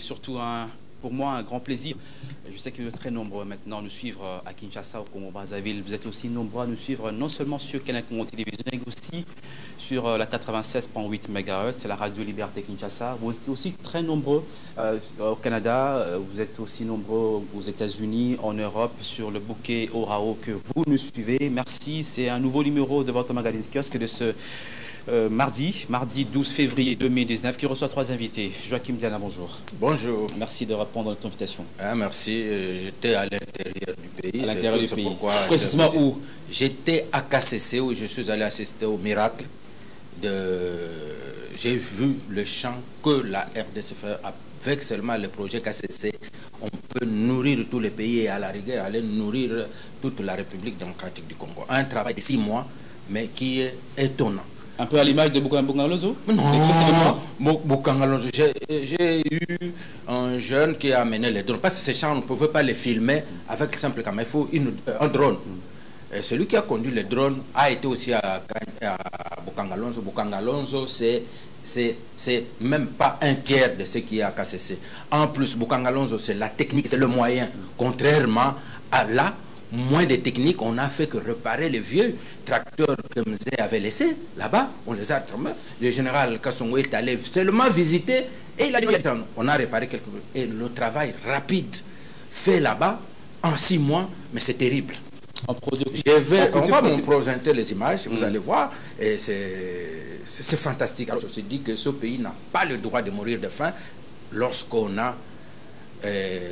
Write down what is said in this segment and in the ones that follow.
surtout pour moi un grand plaisir. Je sais que vous êtes très nombreux maintenant à nous suivre à Kinshasa, au Congo-Brazzaville. Vous êtes aussi nombreux à nous suivre non seulement sur Canal Télévision, mais aussi sur euh, la 96.8 MHz, c'est la radio Liberté Kinshasa. Vous êtes aussi très nombreux euh, au Canada, euh, vous êtes aussi nombreux aux États-Unis, en Europe, sur le bouquet Orao que vous nous suivez. Merci, c'est un nouveau numéro de votre magazine kiosque de ce euh, mardi, mardi 12 février 2019, qui reçoit trois invités. Joachim Diana, bonjour. Bonjour. Merci de répondre à notre invitation. Ah, merci. Euh, j'étais à l'intérieur du pays. À l'intérieur du pays. Pourquoi Précisément où? J'étais à KCC où je suis allé assister au miracle de. J'ai vu le champ que la RDC fait avec seulement le projet KCC. On peut nourrir tous les pays et à la rigueur aller nourrir toute la République démocratique du Congo. Un travail de six mois, mais qui est étonnant. Un peu à l'image de Bukangalozo Non, Bukangalozo. J'ai eu un jeune qui a amené les drones. Parce que ces champs, on ne pouvait pas les filmer avec simple caméra. Il faut une, un drone. Et celui qui a conduit le drone a été aussi à, à. Bukangalonzo, c'est c'est même pas un tiers de ce qui est à KCC. En plus, Bukangalonzo, c'est la technique, c'est le moyen. Contrairement à là, moins de techniques, on a fait que réparer les vieux tracteurs que Mzé avait laissés là-bas. On les a transformés. Le général Kassongo est allé seulement visiter et il a dit on a réparé quelques Et le travail rapide fait là-bas en six mois, mais c'est terrible. En Je vais, on va vous présenter les images, vous mm. allez voir, et c'est fantastique. Alors, je me suis dit que ce pays n'a pas le droit de mourir de faim lorsqu'on a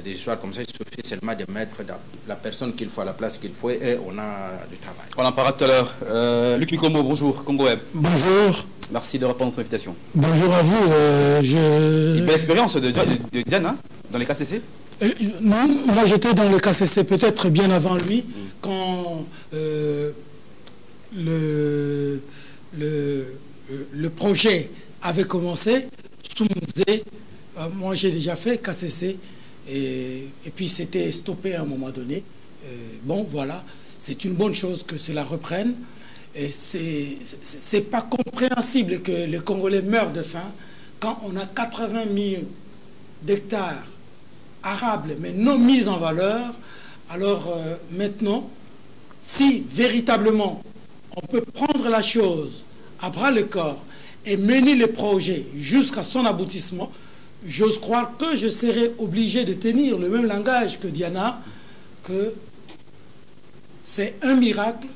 des histoires comme ça, il suffit seulement de mettre la personne qu'il faut à la place qu'il faut et on a du travail. On en parlera tout à l'heure. Euh, Luc Mikomo, bonjour, Congo Web. Bonjour. Merci de répondre à notre invitation. Bonjour à vous. Euh, je... Une belle expérience de, Diane hein, dans les KCC euh, Non, moi j'étais dans le KCC peut-être bien avant lui, quand le, le, le projet avait commencé sous musée. moi j'ai déjà fait KCC et, puis c'était stoppé à un moment donné. Euh, bon, voilà, c'est une bonne chose que cela reprenne. Et c'est pas compréhensible que les Congolais meurent de faim quand on a 80 000 d'hectares arables mais non mis en valeur. Alors euh, maintenant, si véritablement on peut prendre la chose à bras le corps et mener le projet jusqu'à son aboutissement, j'ose croire que je serai obligé de tenir le même langage que Diana, que c'est un miracle,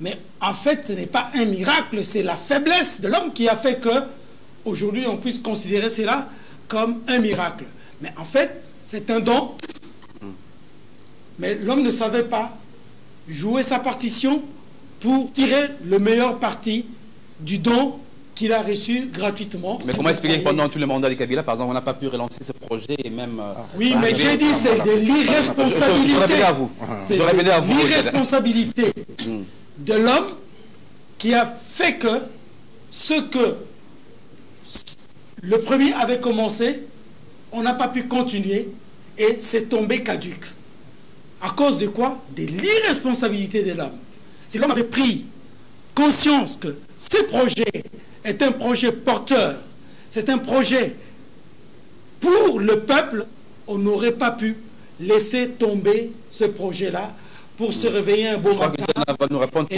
mais en fait ce n'est pas un miracle, c'est la faiblesse de l'homme qui a fait que aujourd'hui on puisse considérer cela comme un miracle. Mais en fait c'est un don, mais l'homme ne savait pas jouer sa partition pour tirer le meilleur parti du don qu'il a reçu gratuitement. Mais comment expliquer que pendant tout le mandat des Kabila, par exemple, on n'a pas pu relancer ce projet et même... Euh, oui, mais j'ai dit c'est de l'irresponsabilité. à vous. C'est l'irresponsabilité hmm. de l'homme qui a fait que ce que le premier avait commencé, on n'a pas pu continuer et c'est tombé caduque. À cause de quoi? De l'irresponsabilité de l'homme. Si l'homme avait pris conscience que ce projet est un projet porteur, c'est un projet pour le peuple, on n'aurait pas pu laisser tomber ce projet-là pour se réveiller un beau matin. va nous répondre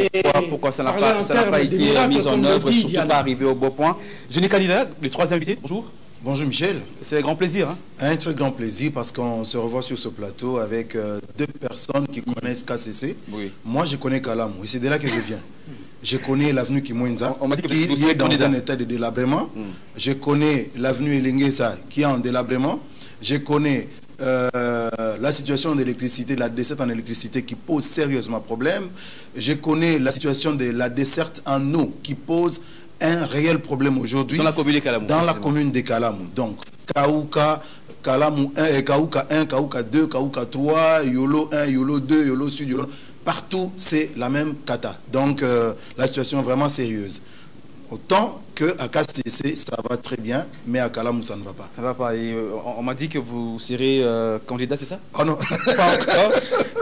pourquoi, ça n'a pas, été mis en œuvre, surtout pas arrivé au beau point. Je n'ai candidat, les trois invités, bonjour. Bonjour Michel. C'est un grand plaisir. Hein. Un très grand plaisir parce qu'on se revoit sur ce plateau avec euh, deux personnes qui connaissent KCC. Oui. Moi, je connais Kalamou et c'est de là que je viens. Je connais l'avenue Kimwenza, qui est dans un état de délabrement. Hmm. Je connais l'avenue Elingesa, qui est en délabrement. Je connais euh, la situation de l'électricité, la desserte en électricité qui pose sérieusement problème. Je connais la situation de la desserte en eau qui pose un réel problème aujourd'hui. Dans la commune de Kalamou. Dans la commune de Kalamou. Donc, Kaouka, Kalamou 1, Kaouka 1, Kaouka 2, Kaouka 3, Yolo 1, Yolo 2, Yolo Sud, Yolo partout, c'est la même cata. Donc, euh, la situation est vraiment sérieuse. Autant qu'à KCC, ça va très bien, mais à Kalamou, ça ne va pas. Ça ne va pas. Euh, on, m'a dit que vous serez euh, candidat, c'est ça? Oh non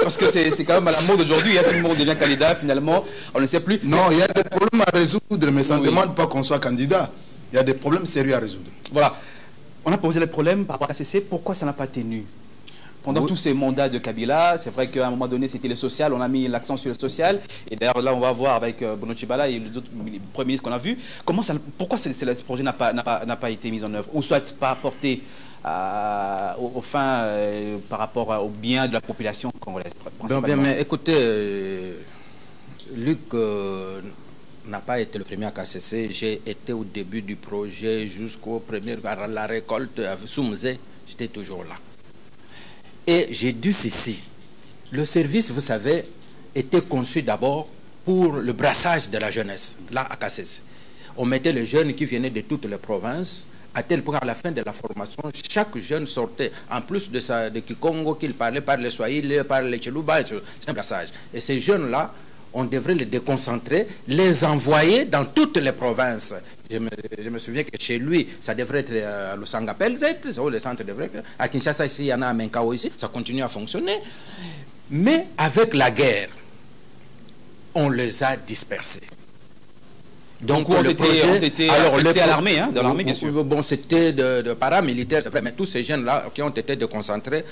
Parce que c'est quand même à la mode aujourd'hui. Hein, tout le monde devient candidat, finalement, on ne sait plus. Non, il y a des problèmes à résoudre, mais ça ne demande pas qu'on soit candidat. Il y a des problèmes sérieux à résoudre. Voilà. On a posé le problème par rapport à CC, pourquoi ça n'a pas tenu? Pendant tous ces mandats de Kabila, c'est vrai qu'à un moment donné, c'était le social, on a mis l'accent sur le social. Et d'ailleurs, là, on va voir avec euh, Bruno Chibala et d'autres premiers ministres qu'on a vus, comment ça, pourquoi ce, projet n'a pas, pas, pas, été mis en œuvre, ou soit pas apporté euh, aux, fins euh, par rapport au bien de la population congolaise. Bien, mais écoutez, Luc n'a pas été le premier à KCC. J'ai été au début du projet jusqu'au premier, à la récolte avec Soumze, j'étais toujours là. Et j'ai dû ceci. Le service, vous savez, était conçu d'abord pour le brassage de la jeunesse, là à KCC. On mettait les jeunes qui venaient de toutes les provinces, à tel point à la fin de la formation, chaque jeune sortait, en plus de, sa, de Kikongo qu'il parlait, par le Swahili, par le Cheluba, c'est un brassage. Et ces jeunes-là, on devrait les déconcentrer, les envoyer dans toutes les provinces. Je me, souviens que chez lui, ça devrait être euh, à Lusanga Pelzet, le centre devrait être. À Kinshasa, ici, il y en a à Menkao ici, ça continue à fonctionner. Mais avec la guerre, on les a dispersés. Donc, on était, alors, à l'armée, hein, dans l'armée, bien sûr. Bon, c'était de, de paramilitaires, c'est vrai, mais tous ces jeunes-là qui ont été déconcentrés,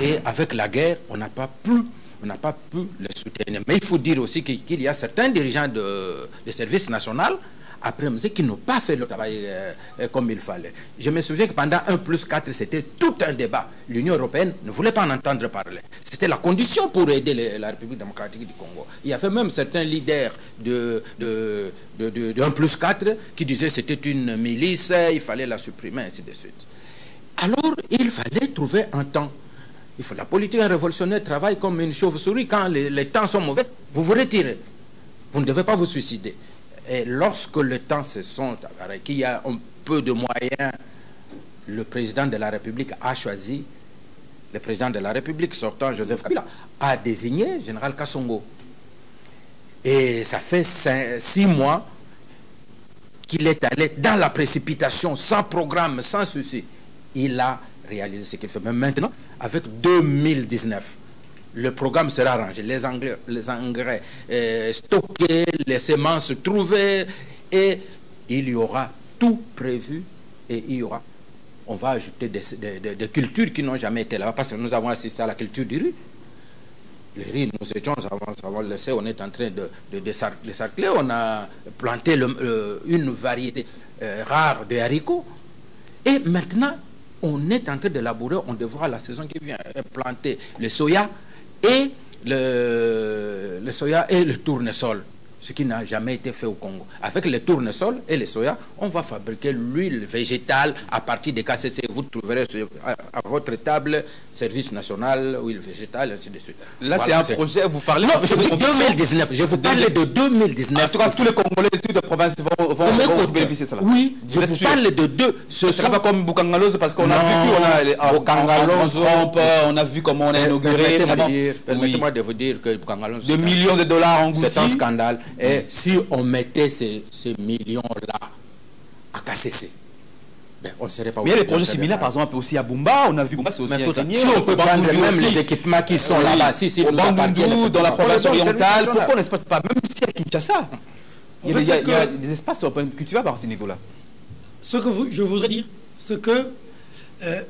et avec la guerre, on n'a pas pu n'a pas pu les soutenir. Mais il faut dire aussi qu'il y a certains dirigeants de, de service national après qui n'ont pas fait le travail euh, comme il fallait. Je me souviens que pendant 1 plus 4, c'était tout un débat. L'Union européenne ne voulait pas en entendre parler. C'était la condition pour aider la République démocratique du Congo. Il y avait même certains leaders de, de, de, 1 plus 4 qui disaient que c'était une milice, il fallait la supprimer, ainsi de suite. Alors, il fallait trouver un temps il faut, la politique révolutionnaire travaille comme une chauve-souris. Quand les, temps sont mauvais, vous vous retirez. Vous ne devez pas vous suicider. Et lorsque les temps se sont qu'il y a un peu de moyens, le président de la République a choisi, le président de la République sortant, Joseph Kabila, a désigné général Kassongo. Et ça fait six mois qu'il est allé dans la précipitation, sans programme, sans souci. Il a réaliser ce qu'il fait. Mais maintenant, avec 2019, le programme sera arrangé, les engrais, les engrais euh, stockés, les semences trouvées, et il y aura tout prévu, et il y aura, on va ajouter des, cultures qui n'ont jamais été là, parce que nous avons assisté à la culture du riz. Les riz, nous étions, avant, laissé, on est en train de, de, sarcler, on a planté une variété euh, rare de haricots, et maintenant, on est en train d'élaborer, on devra la saison qui vient planter le soya et le, le soya et le tournesol ce qui n'a jamais été fait au Congo. Avec les tournesols et les soya, on va fabriquer l'huile végétale à partir des KCC. Vous trouverez à, votre table service national, huile végétale, ainsi de suite. Là, c'est un projet, vous parlez... Non, je vous 2019, je vous parle de 2019. En tout cas, tous les Congolais de toutes les provinces vont, vont, vont bénéficier de cela. Oui, je vous parle de deux. Ce ne sera pas comme Bukangaloz, parce qu'on a vu qu'on a... Bukangaloz, on a vu comment on a inauguré. Permettez-moi de vous dire que Bukangaloz... De millions de dollars en C'est un scandale. Et si on mettait ces, millions-là à KCC, ben, on ne serait pas... Mais il y a des projets similaires, par exemple, aussi à Bumba, on a vu Bumba, c'est aussi un Si on peut prendre même les équipements qui sont là-bas, si, si, nous dans la province orientale, pourquoi on n'exploite pas? Même si à Kinshasa, il y, a, il y a des espaces que tu vas par ce niveau-là. Ce que je voudrais dire, c'est que euh,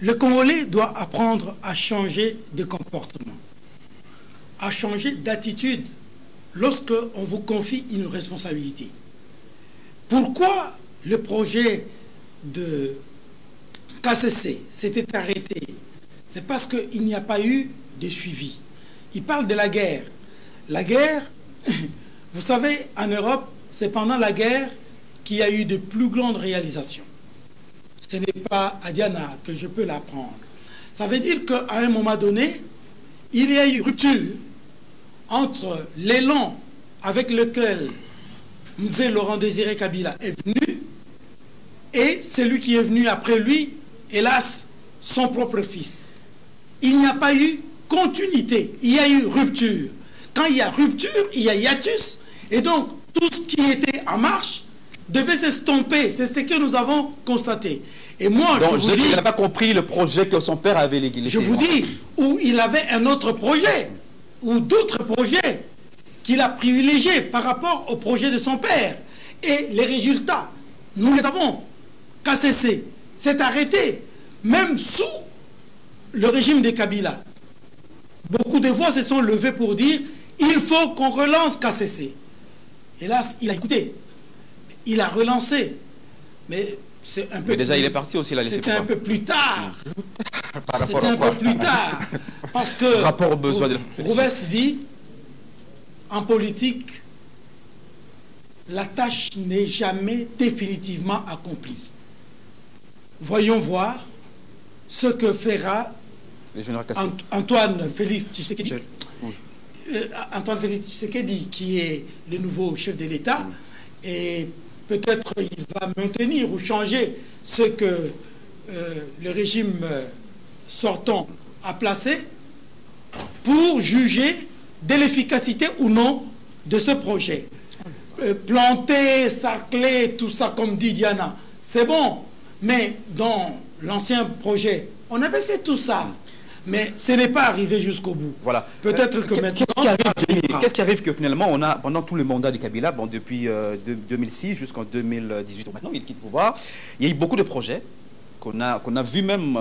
le Congolais doit apprendre à changer de comportement, à changer d'attitude lorsque on vous confie une responsabilité. Pourquoi le projet de KCC s'était arrêté? C'est parce qu'il n'y a pas eu de suivi. Il parle de la guerre. La guerre, vous savez, en Europe, c'est pendant la guerre qu'il y a eu de plus grandes réalisations. Ce n'est pas à Diana que je peux l'apprendre. Ça veut dire qu'à un moment donné, il y a eu rupture entre l'élan avec lequel Mzé Laurent Désiré Kabila est venu et celui qui est venu après lui, hélas, son propre fils. Il n'y a pas eu continuité, il y a eu rupture. Quand il y a rupture, il y a hiatus. Et donc, tout ce qui était en marche devait s'estomper. C'est ce que nous avons constaté. Et moi, je vous dis... Il n'a pas compris le projet que son père avait légué. Je vous dis, où il avait un autre projet ou d'autres projets qu'il a privilégiés par rapport au projet de son père. Et les résultats, nous les avons. KCC s'est arrêté, même sous le régime des Kabila. Beaucoup de voix se sont levées pour dire il faut qu'on relance KCC. Hélas, il a écouté. Il a relancé. Mais c'est un peu. Mais déjà, il est parti aussi, là, C'était un peu plus tard. C'était un peu plus tard. Parce que. Rapport aux besoins de dit en politique, la tâche n'est jamais définitivement accomplie. Voyons voir ce que fera Antoine Félix Tshisekedi. Euh, Antoine Félix Tshisekedi, qui est le nouveau chef de l'État, et peut-être il va maintenir ou changer ce que euh, le régime euh, sortant a placé pour juger de l'efficacité ou non de ce projet. Euh, planter, sarcler, tout ça, comme dit Diana, c'est bon. Mais dans l'ancien projet, on avait fait tout ça. Mais ce n'est pas arrivé jusqu'au bout. Voilà. Peut-être euh, que maintenant. Qu'est-ce qui, arrive, que finalement, on a, pendant tout le mandat du Kabila, bon, depuis 2006 euh, jusqu'en 2018, maintenant il quitte le pouvoir, il y a eu beaucoup de projets qu'on a, qu'on a vu même,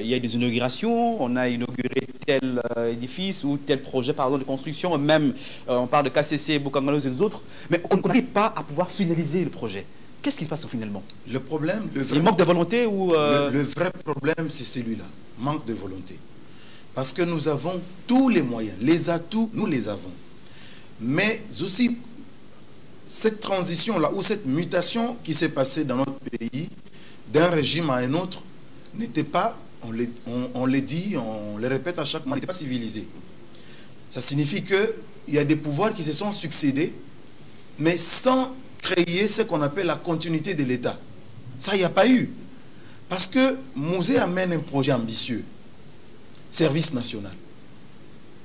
il y a eu des inaugurations, on a inauguré tel euh, édifice ou tel projet pardon, de construction, même euh, on parle de KCC, Bukangalo et des autres, mais on n'arrive pas à pouvoir finaliser le projet. Qu'est-ce qui se passe finalement? Le problème, le vrai, manque de volonté ou euh, le, vrai problème, c'est celui-là, manque de volonté. Parce que nous avons tous les moyens, les atouts, nous les avons. Mais aussi, cette transition-là, ou cette mutation qui s'est passée dans notre pays, d'un régime à un autre, n'était pas on on, dit, on les répète à chaque moment, n'était pas civilisé. Ça signifie qu'il y a des pouvoirs qui se sont succédés, mais sans créer ce qu'on appelle la continuité de l'État. Ça, il n'y a pas eu. Parce que Mouzé amène un projet ambitieux, service national.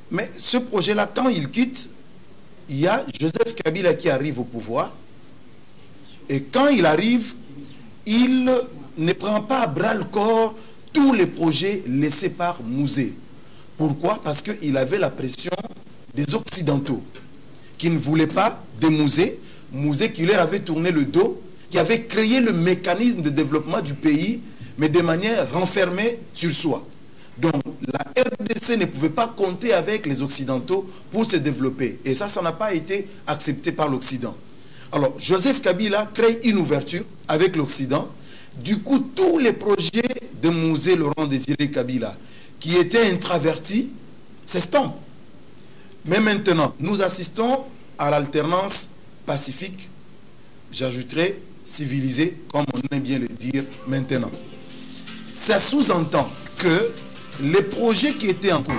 Mais ce projet-là, quand il quitte, il y a Joseph Kabila qui arrive au pouvoir. Et quand il arrive, il ne prend pas à bras le corps tous les projets laissés par Mouzé. Pourquoi? Parce qu'il avait la pression des Occidentaux qui ne voulaient pas de Mouzé, Mouzé qui leur avait tourné le dos, qui avait créé le mécanisme de développement du pays, mais de manière renfermée sur soi. Donc RDC ne pouvait pas compter avec les Occidentaux pour se développer. Et ça, ça n'a pas été accepté par l'Occident. Alors Joseph Kabila crée une ouverture avec l'Occident. Du coup, tous les projets de Mouzé Laurent Désiré Kabila, qui était intraverti, s'estompe. Mais maintenant, nous assistons à l'alternance pacifique, j'ajouterai civilisée, comme on aime bien le dire maintenant. Ça sous-entend que les projets qui étaient en cours,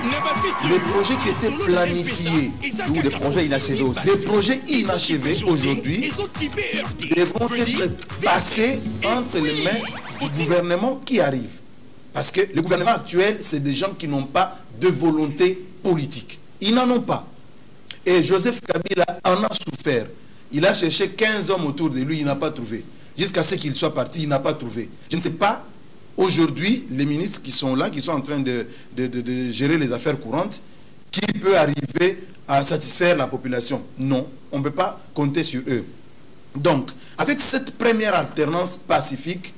les projets qui étaient planifiés, ou des projets inachevés aussi, des projets inachevés aujourd'hui, devront être passés entre les mains du gouvernement qui arrive. Parce que le gouvernement actuel, c'est des gens qui n'ont pas de volonté politique. Ils n'en ont pas. Et Joseph Kabila en a souffert. Il a cherché 15 hommes autour de lui, il n'a pas trouvé. Jusqu'à ce qu'il soit parti, il n'a pas trouvé. Je ne sais pas, aujourd'hui, les ministres qui sont là, qui sont en train de, de gérer les affaires courantes, qui peut arriver à satisfaire la population? Non, on ne peut pas compter sur eux. Donc, avec cette première alternance pacifique,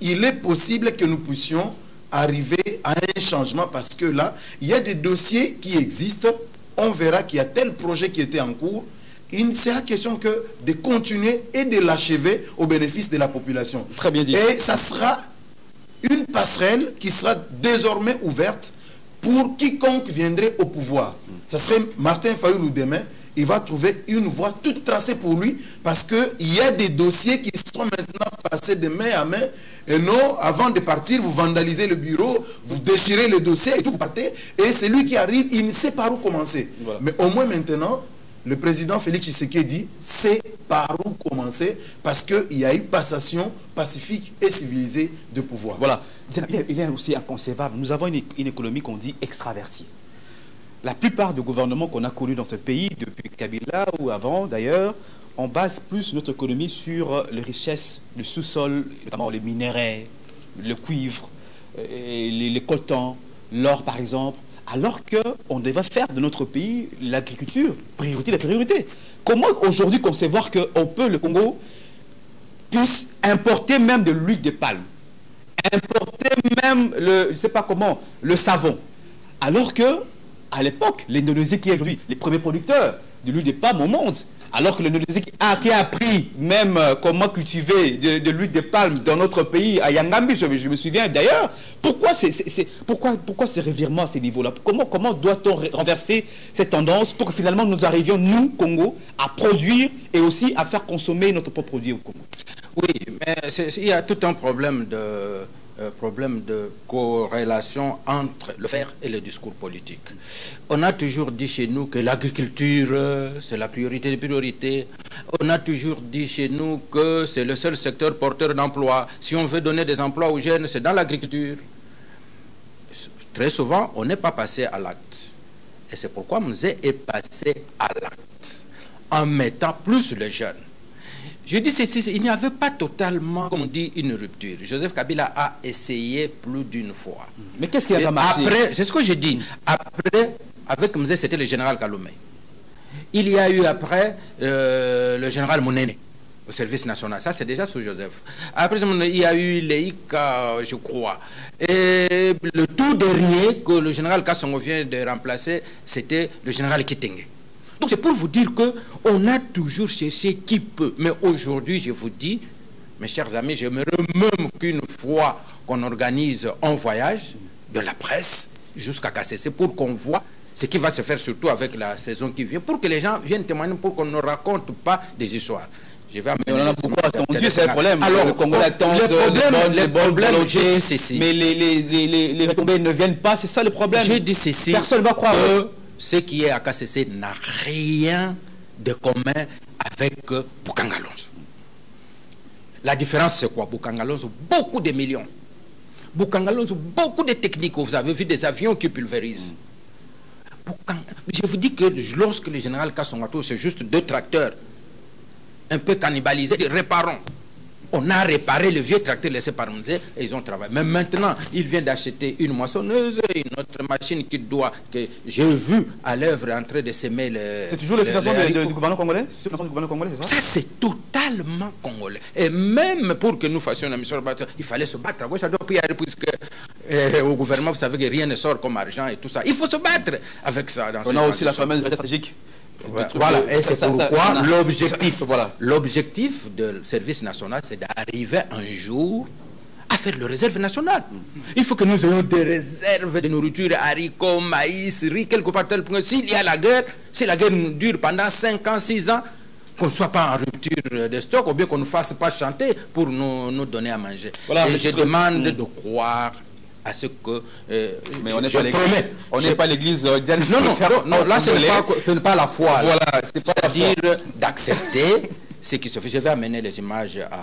il est possible que nous puissions arriver à un changement parce que là, il y a des dossiers qui existent. On verra qu'il y a tel projet qui était en cours. Il ne sera question que de continuer et de l'achever au bénéfice de la population. Très bien dit. Et ça sera une passerelle qui sera désormais ouverte pour quiconque viendrait au pouvoir. Ça serait Martin Fayoulou demain il va trouver une voie toute tracée pour lui parce qu'il y a des dossiers qui seront maintenant passés de main à main. Et non, avant de partir, vous vandalisez le bureau, vous déchirez le dossier et tout, vous partez. Et c'est lui qui arrive, il ne sait par où commencer. Mais au moins maintenant, le président Félix Tshisekedi sait par où commencer parce qu'il y a eu passation pacifique et civilisée de pouvoir. Voilà. Il est aussi inconcevable. Nous avons une, économie qu'on dit extravertie la plupart des gouvernements qu'on a connus dans ce pays, depuis Kabila ou avant d'ailleurs, on base plus notre économie sur les richesses du sous-sol, notamment les minéraux, le cuivre, les, les coltans, l'or par exemple, alors qu'on devrait faire de notre pays l'agriculture, priorité la priorité. Comment aujourd'hui concevoir qu'on peut, le Congo, puisse importer même de l'huile de palme, importer même le, je sais pas comment, le savon. Alors que, à l'époque, l'Indonésie qui est aujourd'hui les premiers producteurs de l'huile de palme au monde, alors que l'Indonésie a, qui a appris même euh, comment cultiver de, l'huile de palme dans notre pays, à Yangambi, je, me souviens d'ailleurs, pourquoi, pourquoi, pourquoi ces revirements à ces niveaux-là? Comment, comment doit-on renverser cette tendance pour que finalement nous arrivions, nous, Congo, à produire et aussi à faire consommer notre propre produit au Congo? Oui, mais il y a tout un problème de euh, problème de corrélation entre le faire et le discours politique. On a toujours dit chez nous que l'agriculture, euh, c'est la priorité des priorités. On a toujours dit chez nous que c'est le seul secteur porteur d'emploi. Si on veut donner des emplois aux jeunes, c'est dans l'agriculture. Très souvent, on n'est pas passé à l'acte. Et c'est pourquoi Mzé est passé à l'acte, en mettant plus les jeunes je dis ceci, il n'y avait pas totalement, comme on dit, une rupture. Joseph Kabila a essayé plus d'une fois. Mais qu'est-ce qui a pas marché? Après, c'est ce que je dis. Après, avec Mzé, c'était le général Kalomé. Il y a eu après euh, le général Mounene au service national. Ça, c'est déjà sous Joseph. Après, il y a eu l'EICA, je crois. Et le tout dernier que le général Kassongo vient de remplacer, c'était le général Kitenge. Donc c'est pour vous dire qu'on a toujours cherché qui peut. Mais aujourd'hui, je vous dis, mes chers amis, j'aimerais même qu'une fois qu'on organise un voyage de la presse jusqu'à KCC pour qu'on voit ce qui va se faire surtout avec la saison qui vient, pour que les gens viennent témoigner, pour qu'on ne raconte pas des histoires. Je vais on en a beaucoup attendu, c'est le problème. Alors, le Congo attend les problèmes, les problèmes, Mais les, les, les, les, retombées ne viennent pas, c'est ça le problème. Je dis ceci. Personne ne va croire ce qui est à KCC n'a rien de commun avec euh, Bukangalonso. La différence, c'est quoi? Bukangalonso, beaucoup de millions. Bukangalonso, beaucoup de techniques. Vous avez vu des avions qui pulvérisent. Je vous dis que lorsque le général Kassongato, c'est juste deux tracteurs un peu cannibalisés, réparons. On a réparé le vieux tracteur laissé par Mzé et ils ont travaillé. Mais maintenant, il vient d'acheter une moissonneuse, une autre machine qui doit, que j'ai vu à l'œuvre en train de s'aimer le. C'est toujours le financement du gouvernement congolais? C'est le financement du gouvernement congolais, c'est ça? Ça, c'est totalement congolais. Et même pour que nous fassions la mission il fallait se battre à gauche à droite, puisque euh, au gouvernement, vous savez que rien ne sort comme argent et tout ça. Il faut se battre avec ça. Dans On a aussi la fameuse stratégique voilà, et c'est pourquoi l'objectif voilà. l'objectif du service national, c'est d'arriver un jour à faire le réserve nationale. Il faut que nous ayons des réserves de nourriture, haricots, maïs, riz, quelque part tel point. S'il y a la guerre, si la guerre dure pendant 5 ans, 6 ans, qu'on ne soit pas en rupture de stock, ou bien qu'on ne fasse pas chanter pour nous, nous donner à manger. Voilà, et je demande de croire à ce que euh, mais on n'est pas l'église. on n'est pas l'église euh, non non, non, là ce n'est pas, la foi voilà c'est à dire d'accepter ce qui se fait. Je vais amener les images à,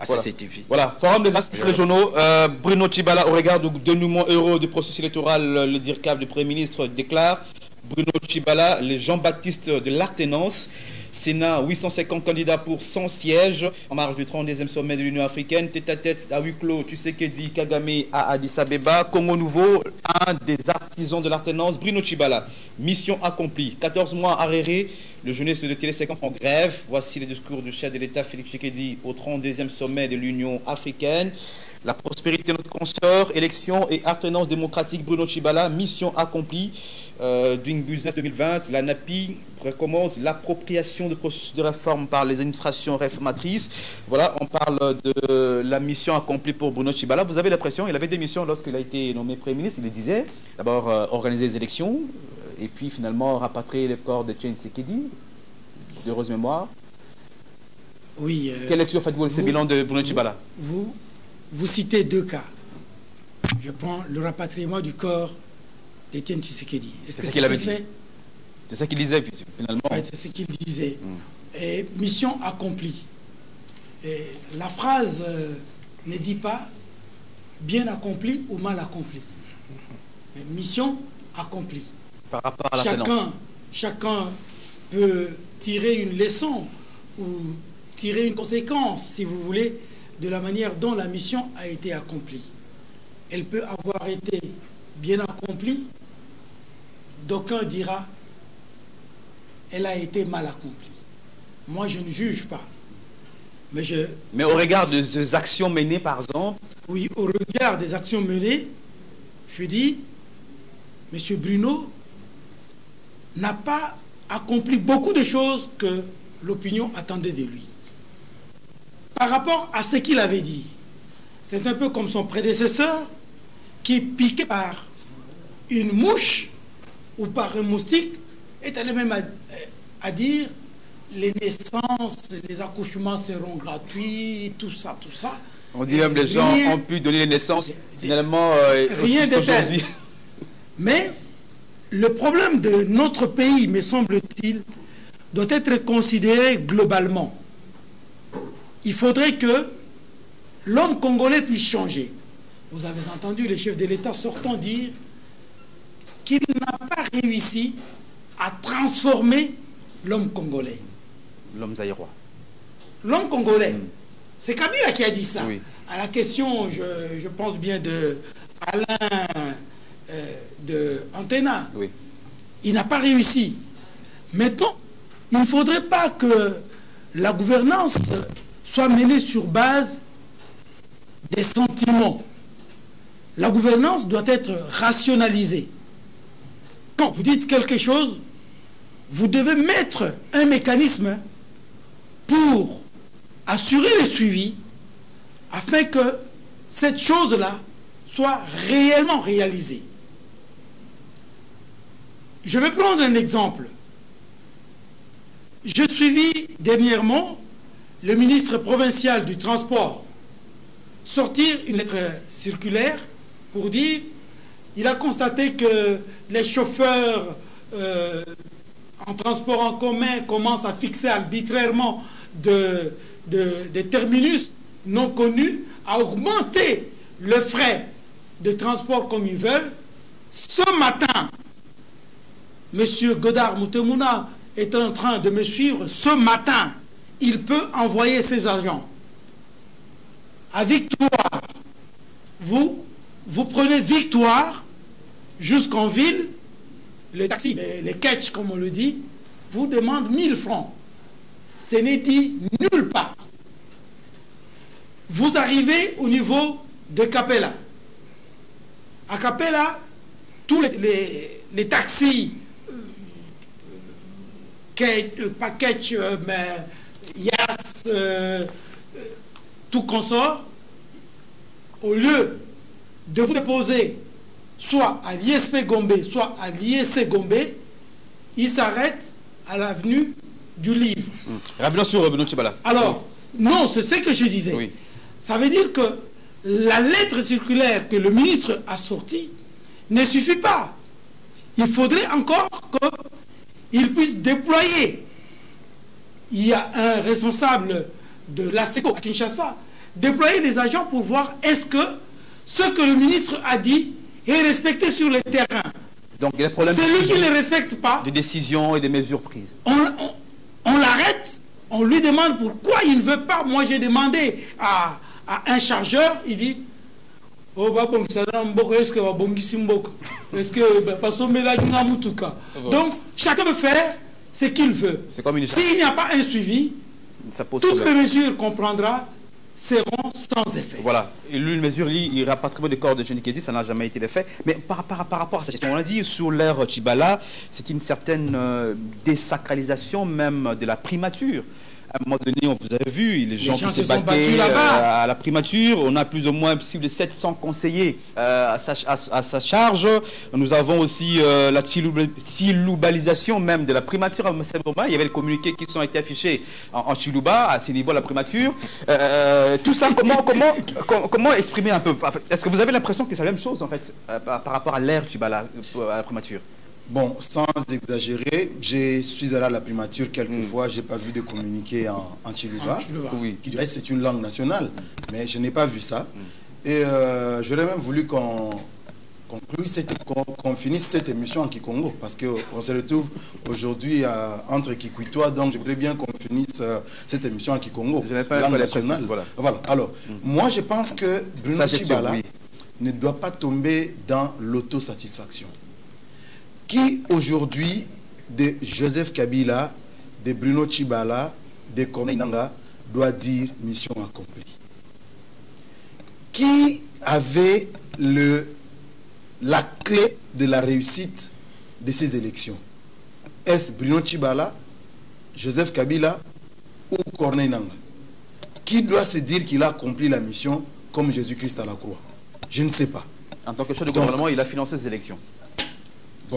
à voilà. CCTV voilà. Forum des assises régionaux euh, Bruno Chibala au regard du dénouement euro du processus électoral le DIRCAV du Premier ministre déclare Bruno Chibala les Jean-Baptiste de l'Artenance Sénat, 850 candidats pour 100 sièges en marge du 32e sommet de l'Union africaine. Tête à tête à huis clos, tu sais dit Kagame à Addis Abeba. Congo Nouveau, un des artisans de l'alternance, Bruno Chibala. Mission accomplie. 14 mois arrêtés, le jeunesse de téléséquence en grève. Voici le discours du chef de l'État, Félix Tshisekedi, au 32e sommet de l'Union africaine. La prospérité de notre consort, élection et alternance démocratique, Bruno Chibala, mission accomplie. Euh, Doing Business 2020, la NAPI recommence l'appropriation de processus de réforme par les administrations réformatrices. Voilà, on parle de la mission accomplie pour Bruno Chibala. Vous avez l'impression, il avait des missions lorsqu'il a été nommé Premier ministre, il disait, d'abord euh, organiser les élections, euh, et puis finalement rapatrier le corps de Chen Tsekedi, d'heureuse mémoire. Oui. Quelle lecture faites-vous de ces bilans de Bruno Chibala vous, vous citez deux cas. Je prends le rapatriement du corps d'Étienne Tshisekedi. Est-ce que c'est ce qu'il avait fait? C'est ça qu'il disait, finalement. c'est ce qu'il disait. Hmm. Et mission accomplie. Et la phrase euh, ne dit pas bien accompli ou mal accompli. Mais mission accomplie. Par rapport à la chacun, chacun peut tirer une leçon ou tirer une conséquence, si vous voulez, de la manière dont la mission a été accomplie. Elle peut avoir été bien accomplie D'aucuns dira, elle a été mal accomplie. Moi, je ne juge pas. Mais, je, Mais au regard des actions menées, par exemple Oui, au regard des actions menées, je dis, M. Bruno n'a pas accompli beaucoup de choses que l'opinion attendait de lui. Par rapport à ce qu'il avait dit, c'est un peu comme son prédécesseur qui, piqué par une mouche ou par un moustique, est allé même à, dire les naissances, les accouchements seront gratuits, tout ça, tout ça. On dit même les gens ont pu donner les naissances. Finalement, euh, rien de tel. Mais le problème de notre pays, me semble-t-il, doit être considéré globalement. Il faudrait que l'homme congolais puisse changer. Vous avez entendu les chefs de l'État sortant dire qu'il n'a pas réussi à transformer l'homme congolais. L'homme zaïrois. L'homme congolais. Hmm. C'est Kabila qui a dit ça. À la question, je, pense bien de Alain euh, de Antena. Oui. Il n'a pas réussi. Maintenant, il ne faudrait pas que la gouvernance soit menée sur base des sentiments. La gouvernance doit être rationalisée. Quand vous dites quelque chose, vous devez mettre un mécanisme pour assurer le suivi afin que cette chose-là soit réellement réalisée. Je vais prendre un exemple. J'ai suivi dernièrement le ministre provincial du Transport sortir une lettre circulaire pour dire il a constaté que les chauffeurs euh, en transport en commun commencent à fixer arbitrairement des terminus non connus, à augmenter le frais de transport comme ils veulent. Ce matin, M. Godard Moutemouna est en train de me suivre ce matin. Il peut envoyer ses agents. À Victoire, vous, prenez Victoire jusqu'en ville, les taxis, les, les catch comme on le dit, vous demandent 1000 francs. Ce n'est dit nulle part. Vous arrivez au niveau de Capella. À Capella, tous les taxis package, euh, YAS, euh, tout consort, au lieu de vous déposer soit à l'ISP Gombe, soit à l'ISC Gombe, il s'arrête à l'avenue du livre. Mmh. Alors, non, c'est ce que je disais. Ça veut dire que la lettre circulaire que le ministre a sortie ne suffit pas. Il faudrait encore que il puisse déployer. Il y a un responsable de l'ASECO à Kinshasa, déployer des agents pour voir est-ce que ce que le ministre a dit est respecté sur le terrain. Donc il y a problème Celui qui ne le respecte pas. De décisions et des mesures prises. On, on, l'arrête, on lui demande pourquoi il ne veut pas. Moi j'ai demandé à, à un chargeur, il dit Oh, bah, est-ce que est-ce que donc chacun veut faire ce qu'il veut s'il n'y a pas un suivi toutes les mesures qu'on prendra seront sans effet. Voilà. L'une mesure, il n'y aura pas très de corps de dit ça n'a jamais été fait. Mais par, par, par, rapport à cette question, on a dit sur l'ère Chibala, c'est une certaine euh, désacralisation même de la primature à un moment donné, on vous a vu, les gens, qui se battaient euh, à la primature. On a plus ou moins plus de 700 conseillers euh, à, sa, charge. Nous avons aussi euh, la chiloubalisation même de la primature à Il y avait les communiqués qui sont été affichés en, chilouba, à ce niveau la primature. tout ça, comment, comment, comment exprimer un peu? Est-ce que vous avez l'impression que c'est la même chose en fait par, rapport à l'ère Chibala, à la primature? Bon, sans exagérer, je suis allé à la primature quelques hmm. fois, je n'ai pas vu de communiqué en, en Chiluba, qui c'est une langue nationale, mais je n'ai pas vu ça. Hmm. Et euh, j'aurais même voulu qu'on qu'on finisse cette émission en Kikongo, parce qu'on se retrouve aujourd'hui entre Kikwitois, donc je voudrais bien qu'on finisse euh, cette émission en Kikongo, langue nationale. Voilà. Alors, hmm. moi je pense que Bruno Chibala ne doit pas tomber dans l'autosatisfaction qui aujourd'hui, de Joseph Kabila, de Bruno Chibala, de Corneille doit dire mission accomplie? Qui avait le, la clé de la réussite de ces élections? Est-ce Bruno Chibala, Joseph Kabila ou Corneille Nanga Qui doit se dire qu'il a accompli la mission comme Jésus-Christ à la croix? Je ne sais pas. En tant que chef de gouvernement, il a financé ces élections.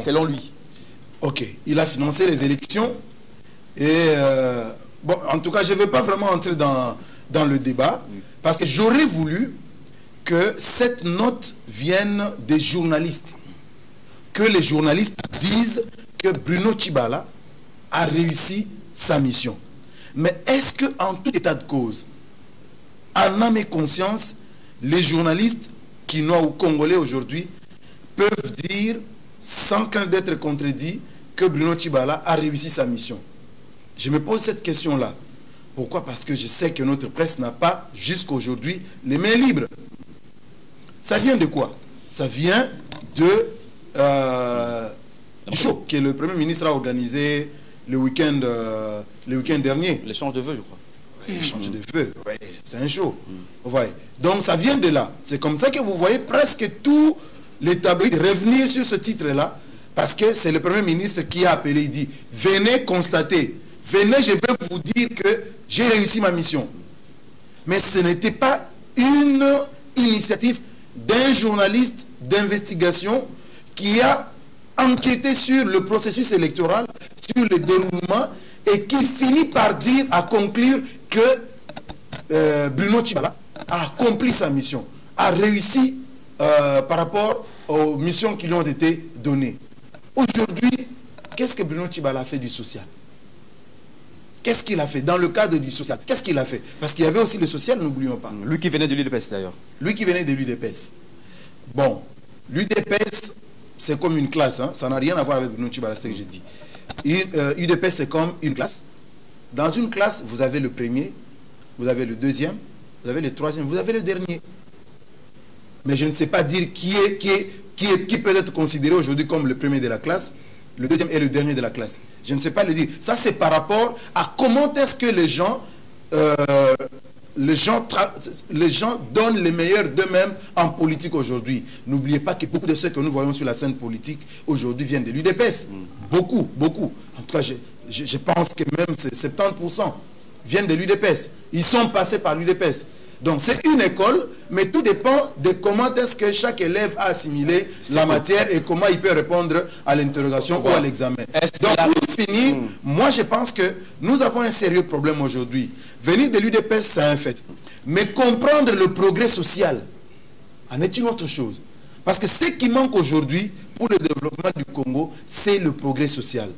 Selon lui. Ok, il a financé les élections. Et euh, bon, en tout cas, je ne vais pas vraiment entrer dans, dans le débat, parce que j'aurais voulu que cette note vienne des journalistes. Que les journalistes disent que Bruno Chibala a réussi sa mission. Mais est-ce que en tout état de cause, en âme et conscience, les journalistes quinois ou congolais aujourd'hui peuvent dire, sans crainte d'être contredits, que Bruno Chibala a réussi sa mission Je me pose cette question-là. Pourquoi? Parce que je sais que notre presse n'a pas, jusqu'à aujourd'hui, les mains libres. Ça vient de quoi? Ça vient de euh, du show que le Premier ministre a organisé le week-end euh, le week dernier. L'échange de vœux, je crois. L'échange de vœux, c'est un show. Donc ça vient de là. C'est comme ça que vous voyez presque tous tabloïds revenir sur ce titre-là, parce que c'est le Premier ministre qui a appelé, il dit, venez constater, venez, je vais vous dire que j'ai réussi ma mission. Mais ce n'était pas une initiative d'un journaliste d'investigation qui a enquêté sur le processus électoral, sur le déroulement, et qui finit par dire, à conclure que euh, Bruno Chibala a accompli sa mission, a réussi euh, par rapport aux missions qui lui ont été données. Aujourd'hui, qu'est-ce que Bruno Chibala a fait du social? Qu'est-ce qu'il a fait dans le cadre du social? Qu'est-ce qu'il a fait? Parce qu'il y avait aussi le social, n'oublions pas. Lui qui venait de l'UDPS d'ailleurs. Lui qui venait de l'UDPS. Bon, l'UDPS, c'est comme une classe. Hein. Ça n'a rien à voir avec Bruno Chibala, ce que j'ai dit. UDPS, euh, c'est comme une classe. Dans une classe, vous avez le premier, vous avez le deuxième, vous avez le troisième, vous avez le dernier. Mais je ne sais pas dire qui, est, qui, est, qui, peut être considéré aujourd'hui comme le premier de la classe le deuxième et le dernier de la classe. Je ne sais pas le dire. Ça, c'est par rapport à comment est-ce que les gens, euh, les, gens les gens donnent les meilleurs d'eux-mêmes en politique aujourd'hui. N'oubliez pas que beaucoup de ceux que nous voyons sur la scène politique aujourd'hui viennent de l'UDPS. Beaucoup, beaucoup. En tout cas, je, je pense que même 70% viennent de l'UDPS. Ils sont passés par l'UDPS. Donc c'est une école, mais tout dépend de comment est-ce que chaque élève a assimilé la matière et comment il peut répondre à l'interrogation ou à l'examen. Donc pour finir, hmm. moi je pense que nous avons un sérieux problème aujourd'hui. Venir de l'UDPS, c'est un fait. Mais comprendre le progrès social en est une autre chose. Parce que ce qui manque aujourd'hui pour le développement du Congo, c'est le progrès social.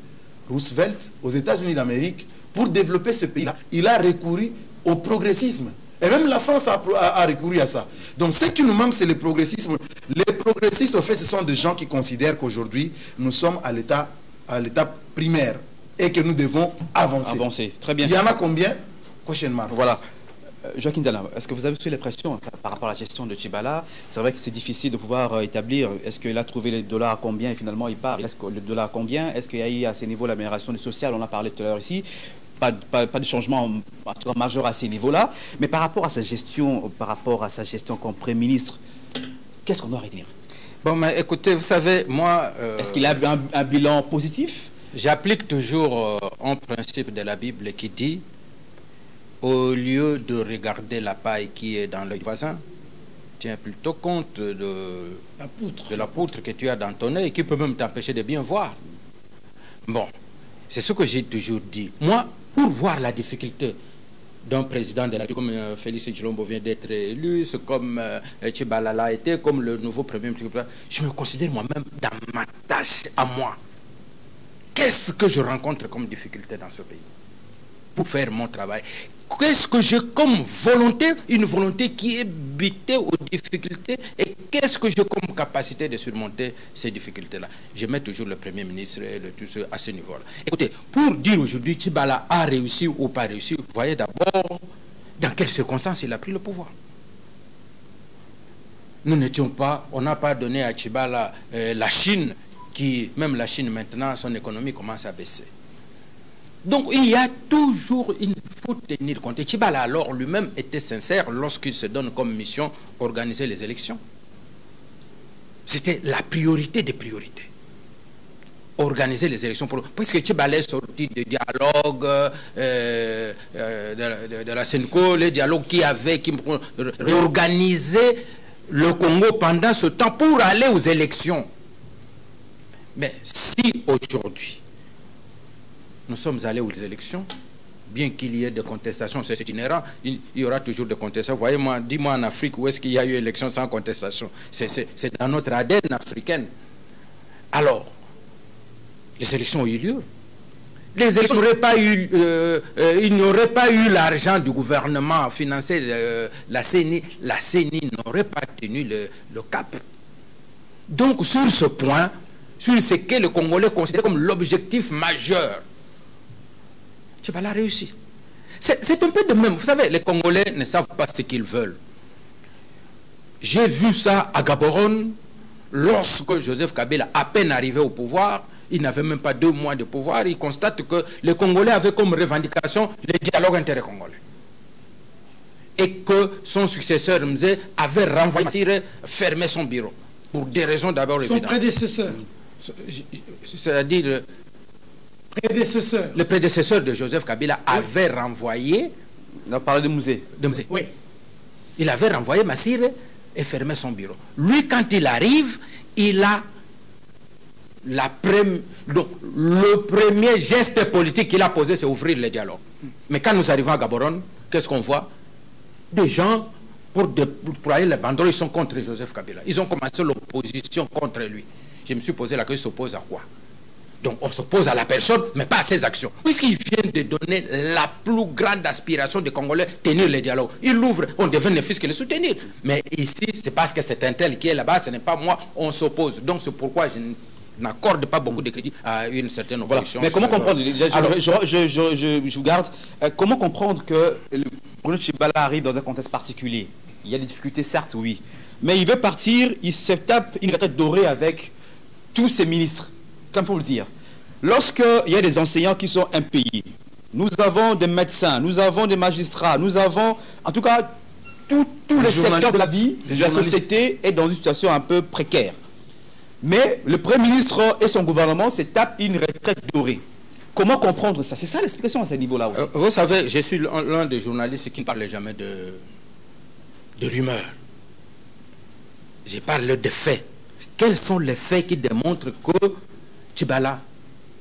Roosevelt, aux États-Unis d'Amérique, pour développer ce pays-là, il a recouru au progressisme. Et même la France a, recouru à ça. Donc ce qui nous manque, c'est le progressisme. Les progressistes, au fait, ce sont des gens qui considèrent qu'aujourd'hui, nous sommes à l'état primaire et que nous devons avancer. Avancer, très bien. Il y en a combien? Question mark. Voilà. Euh, Joaquin Dalla, est-ce que vous avez aussi l'impression par rapport à la gestion de Chibala C'est vrai que c'est difficile de pouvoir euh, établir est-ce qu'il a trouvé les dollars à combien et finalement il part? Est-ce que le dollar à combien? Est-ce qu'il y a eu à ce niveau l'amélioration du social? On en a parlé tout à l'heure ici pas, pas, de changement majeur à ces niveaux-là. Mais par rapport à sa gestion, par rapport à sa gestion comme Premier ministre, qu'est-ce qu'on doit retenir? Bon, mais écoutez, vous savez, moi... Euh, Est-ce qu'il a un, bilan positif? J'applique toujours euh, un principe de la Bible qui dit, au lieu de regarder la paille qui est dans l'œil voisin, tiens plutôt compte de la poutre, de la poutre que tu as dans ton œil, qui peut même t'empêcher de bien voir. Bon, c'est ce que j'ai toujours dit. Moi, pour voir la difficulté d'un président de la République, comme euh, Félix Djilombo vient d'être élu, comme euh, Chibalala été, comme le nouveau Premier ministre, je me considère moi-même dans ma tâche à moi. Qu'est-ce que je rencontre comme difficulté dans ce pays? Pour faire mon travail Qu'est-ce que j'ai comme volonté Une volonté qui est butée aux difficultés. Et qu'est-ce que j'ai comme capacité de surmonter ces difficultés-là? Je mets toujours le Premier ministre et tout à ce niveau-là. Écoutez, pour dire aujourd'hui Tibala a réussi ou pas réussi, vous voyez d'abord dans quelles circonstances il a pris le pouvoir. Nous n'étions pas, on n'a pas donné à Tibala euh, la Chine, qui, même la Chine maintenant, son économie commence à baisser. Donc il y a toujours, il faut tenir compte. Et Chibala alors lui-même était sincère lorsqu'il se donne comme mission organiser les élections. C'était la priorité des priorités. Organiser les élections. Pour... Puisque Chibala est sorti de dialogue euh, euh, de, la SENCO, les dialogues qui avaient, qui réorganiser le Congo pendant ce temps pour aller aux élections. Mais si aujourd'hui, nous sommes allés aux élections, bien qu'il y ait des contestations, c'est itinérant, il y aura toujours des contestations. Voyez-moi, dis-moi en Afrique où est-ce qu'il y a eu élection sans contestation C'est dans notre ADN africaine. Alors, les élections ont eu lieu. Les élections n'auraient pas eu, euh, euh, il n'aurait pas eu l'argent du gouvernement à financer euh, la CENI. La CENI n'aurait pas tenu le, le cap. Donc, sur ce point, sur ce que le Congolais considère comme l'objectif majeur tu vas la réussir. C'est un peu de même. Vous savez, les Congolais ne savent pas ce qu'ils veulent. J'ai vu ça à Gaborone, lorsque Joseph Kabila, à peine arrivé au pouvoir, il n'avait même pas deux mois de pouvoir, il constate que les Congolais avaient comme revendication le dialogue intercongolais. Et que son successeur, Mzé, avait renvoyé, fermé son bureau. Pour des raisons d'abord évidentes. Son prédécesseur. C'est-à-dire prédécesseur. Le prédécesseur de Joseph Kabila avait renvoyé. On a parlé de musée. De musée. Oui. Il avait renvoyé Massire et fermé son bureau. Lui, quand il arrive, il a la donc, le premier geste politique qu'il a posé, c'est ouvrir le dialogue. Mais quand nous arrivons à Gaborone, qu'est-ce qu'on voit? Des gens, pour, pour aller les banderoles, ils sont contre Joseph Kabila. Ils ont commencé l'opposition contre lui. Je me suis posé la question, ils s'opposent à quoi? Donc on s'oppose à la personne, mais pas à ses actions. Puisqu'il vient de donner la plus grande aspiration des Congolais, tenir le dialogue. Il l'ouvre, on devient ne fils que le soutenir. Mais ici, c'est parce que c'est un tel qui est là-bas, ce n'est pas moi, on s'oppose. Donc c'est pourquoi je n'accorde pas beaucoup de crédit à une certaine opposition. Mais comment comprendre, je, vous garde, euh, comment comprendre que Bruno Chibala arrive dans un contexte particulier? Il y a des difficultés, certes, oui. Mais il veut partir, il se tape une retraite dorée avec tous ses ministres comme il faut le dire. Lorsqu'il y a des enseignants qui sont impayés, nous avons des médecins, nous avons des magistrats, nous avons, en tout cas, tous les secteurs de la vie de la société est dans une situation un peu précaire. Mais le Premier ministre et son gouvernement se tapent une retraite dorée. Comment comprendre ça? C'est ça l'explication à ce niveau-là aussi. Euh, vous savez, je suis l'un des journalistes qui ne parle jamais de, de rumeurs. Je parle de faits. Quels sont les faits qui démontrent que Tibala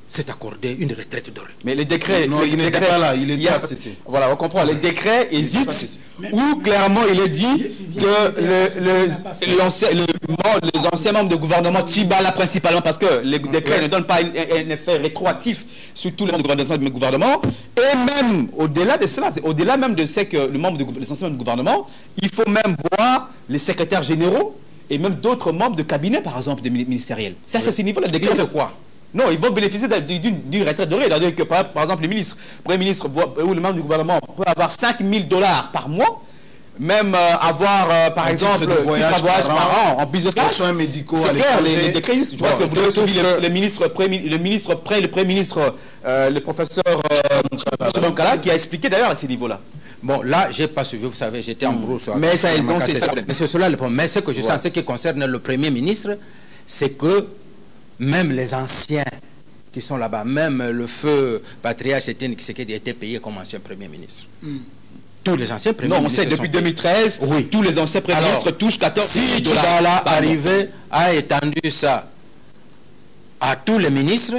s'est accordé une retraite dorée. Mais les décrets... Non, il n'est pas là, il est Voilà, on comprend. Les décrets existent où clairement il est dit que le, les anciens membres du gouvernement Tibala principalement, parce que les décrets ne donnent pas un, effet rétroactif sur tous les membres du gouvernement, et même au-delà de cela, au-delà même de ce que le membre de, les anciens membres du gouvernement, il faut même voir les secrétaires généraux et même d'autres membres de cabinet, par exemple, des ministériels. Ça, c'est ce niveau-là. Le décret, c'est quoi? Non, ils vont bénéficier d'une retraite dorée. C'est-à-dire que, par, exemple, le ministre, le Premier ministre ou le membre du gouvernement peut avoir 5 000 dollars par mois, même euh, avoir, euh, par exemple, un voyage, par, an, en business class. soins médicaux C'est clair, les, décrets, je crois que vous avez suivi le, le, ministre, le ministre, près, le Premier ministre, euh, le professeur euh, qui a expliqué d'ailleurs à ces niveaux-là. Bon, là, je n'ai pas suivi, vous savez, j'étais en hmm. brousse. Mais c'est ça. Mais c'est cela le problème. Mais ce que je sais en ce qui concerne le Premier ministre, c'est que même les anciens qui sont là-bas, même le feu patriarche Etienne Kisekedi était payé comme ancien Premier ministre. Hmm. Tous les anciens premiers ministres. Non, on sait depuis 2013, oui. tous les anciens premiers ministres touchent 14 si dollars. là arrivé a étendu ça à tous les ministres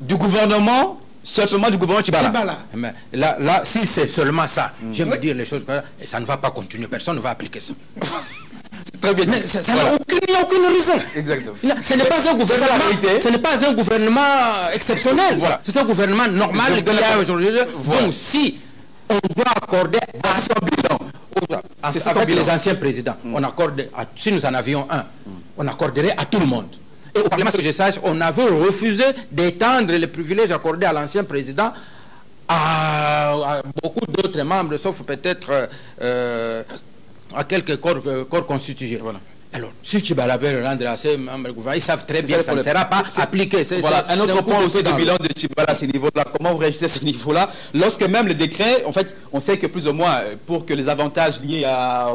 du gouvernement, seulement du gouvernement Tibala. Mais là, là, si c'est seulement ça, hmm. je vais me dire les choses, ça ne va pas continuer, personne ne va appliquer ça. Très bien. Mais ça n'a aucune, aucune, raison. Exactement. Ce n'est pas un gouvernement. Ce n'est pas un gouvernement exceptionnel. Voilà. C'est un gouvernement normal qu'il y a aujourd'hui. Donc si on doit accorder à son bilan, avec les anciens présidents, mm. on accorde, si nous en avions un, on accorderait à tout le monde. Et au Parlement, ce que je sache, on avait refusé d'étendre les privilèges accordés à l'ancien président à, beaucoup d'autres membres, sauf peut-être euh, à quelques corps, euh, corps constitués. Voilà. Alors, si tu vas le rendre à ces membres du gouvernement, ils savent très bien que ça ne sera pas appliqué. Voilà, un autre point aussi du bilan de Chibala à ce niveau-là. Comment vous réagissez à ce niveau-là? Lorsque même le décret, en fait, on sait que plus ou moins, pour que les avantages liés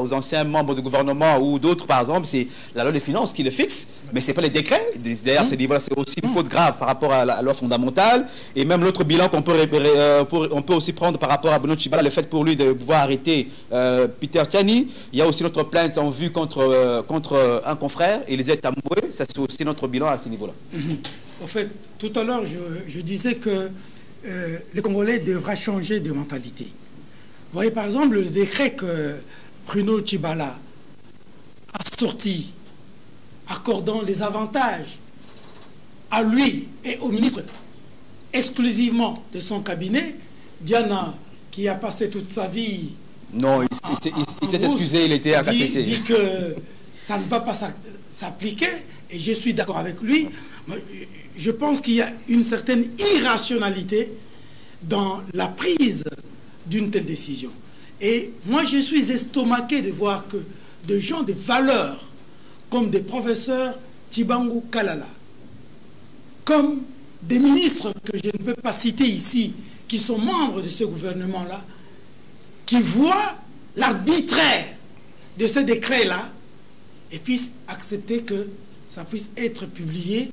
aux anciens membres du gouvernement ou d'autres, par exemple, c'est la loi des finances qui le fixe, mais ce n'est pas les décrets. D'ailleurs, ce niveau-là, c'est aussi une faute grave par rapport à la loi fondamentale. Et même l'autre bilan qu'on peut, euh, on peut aussi prendre par rapport à Bruno Chibala, le fait pour lui de pouvoir arrêter euh, Peter Tchani. Il y a aussi notre plainte en vue contre, euh, contre un confrère, Elisée Tamboué. Ça, c'est aussi notre bilan à ce niveau-là. Mhm. En fait, tout à l'heure, je, disais que euh, le Congolais devra changer de mentalité. Vous voyez, par exemple, le décret que Bruno Chibala a sorti accordant les avantages à lui et au ministre exclusivement de son cabinet, Diana, qui a passé toute sa vie... Non, il, s'est excusé, il était à KCC. dit que ça ne va pas s'appliquer, et je suis d'accord avec lui. Je pense qu'il y a une certaine irrationalité dans la prise d'une telle décision. Et moi, je suis estomaqué de voir que des gens de valeur, comme des professeurs Tibangu Kalala, comme des ministres que je ne peux pas citer ici, qui sont membres de ce gouvernement-là, qui voient l'arbitraire de ce décret-là et puisse accepter que ça puisse être publié.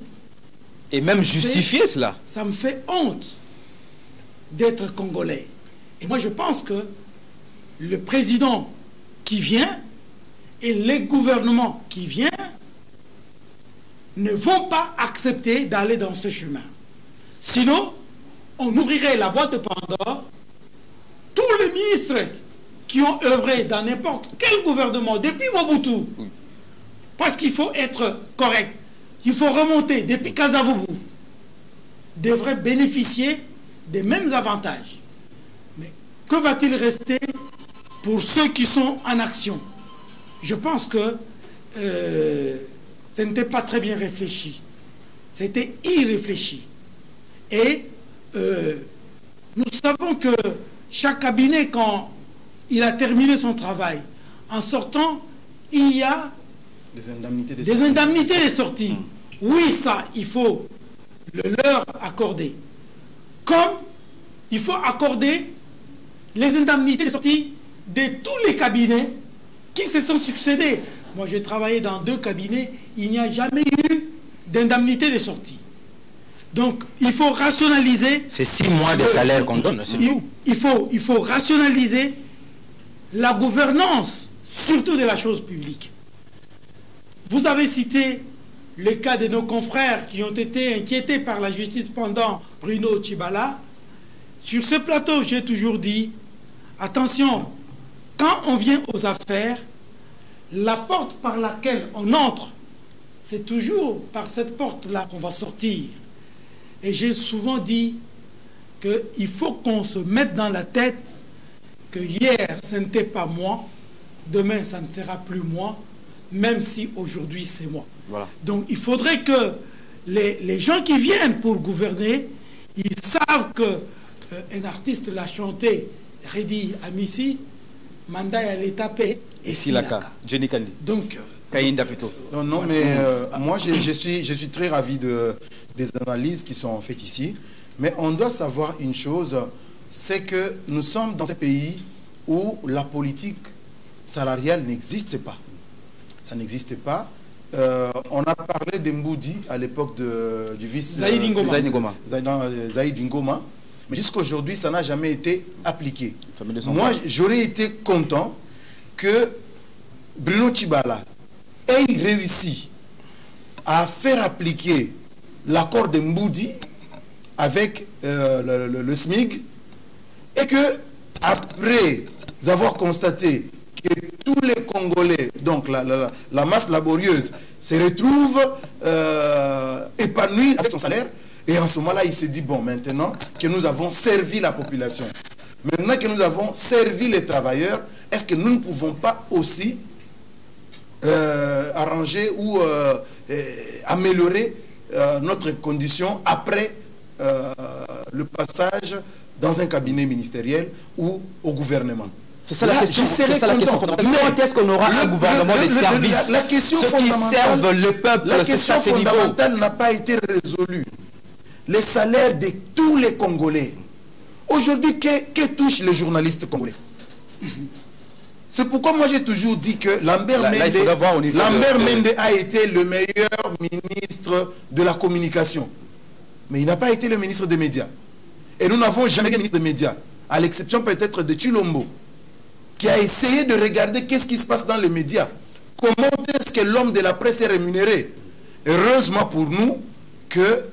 Et même justifier cela. Ça me fait honte d'être congolais. Et moi, je pense que le président qui vient et les gouvernements qui viennent ne vont pas accepter d'aller dans ce chemin. Sinon, on ouvrirait la boîte de Pandore. Tous les ministres qui ont œuvré dans n'importe quel gouvernement depuis Mobutu, parce qu'il faut être correct. Il faut remonter depuis Kazavubu. Devrait bénéficier des mêmes avantages. Mais que va-t-il rester pour ceux qui sont en action? Je pense que euh, ce n'était pas très bien réfléchi. C'était irréfléchi. Et euh, nous savons que chaque cabinet, quand il a terminé son travail, en sortant, il y a des indemnités de sortie. Indemnités sortie. Hmm. Oui, ça, il faut le leur accorder. Comme il faut accorder les indemnités de sortie de tous les cabinets qui se sont succédés. Moi, j'ai travaillé dans deux cabinets, il n'y a jamais eu d'indemnité de sortie. Donc, il faut rationaliser... C'est six mois de salaire qu'on donne, c'est tout. Il faut, il faut rationaliser la gouvernance, surtout de la chose publique. Vous avez cité le cas de nos confrères qui ont été inquiétés par la justice pendant Bruno Chibala. Sur ce plateau, j'ai toujours dit, attention, quand on vient aux affaires, la porte par laquelle on entre, c'est toujours par cette porte-là qu'on va sortir. Et j'ai souvent dit qu'il faut qu'on se mette dans la tête que hier, ce n'était pas moi, demain, ça ne sera plus moi, même si aujourd'hui c'est moi. Donc il faudrait que les, gens qui viennent pour gouverner, ils savent que euh, un artiste l'a chanté, Redi Amissi, Manda allait taper et Silaka. Johnny Kandi. Donc, euh, plutôt. Non, non, mais euh, moi je, suis, je suis très ravi de, des analyses qui sont faites ici. Mais on doit savoir une chose, c'est que nous sommes dans un pays où la politique salariale n'existe pas ça n'existait pas. Euh, on a parlé d'Emboudi à l'époque du vice Zaïd Ngoma. Zaïd Ngoma. Mais jusqu'aujourd'hui, ça n'a jamais été appliqué. Moi, j'aurais été content que Bruno Chibala ait réussi à faire appliquer l'accord de Mboudi avec euh, le, le, SMIG et que après avoir constaté que tous les Congolais, donc la, masse laborieuse, se retrouve euh, épanouie avec son salaire. Et en ce moment-là, il s'est dit, bon, maintenant que nous avons servi la population, maintenant que nous avons servi les travailleurs, est-ce que nous ne pouvons pas aussi euh, arranger ou euh, améliorer notre condition après le passage dans un cabinet ministériel ou au gouvernement? C'est ça, la question, c'est ça la question fondamentale. Quand est-ce qu'on aura un gouvernement des services la, question Ceux qui servent le peuple, La question fondamentale n'a pas été résolue. Les salaires de tous les Congolais. Aujourd'hui, que, que touchent les journalistes congolais? C'est pourquoi moi j'ai toujours dit que Lambert, Mende, Lambert Mende a été le meilleur ministre de la communication. Mais il n'a pas été le ministre des médias. Et nous n'avons jamais été ministre des médias, à l'exception peut-être de Chulombo, qui a essayé de regarder qu'est-ce qui se passe dans les médias. Comment est-ce que l'homme de la presse est rémunéré Heureusement pour nous que